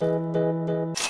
you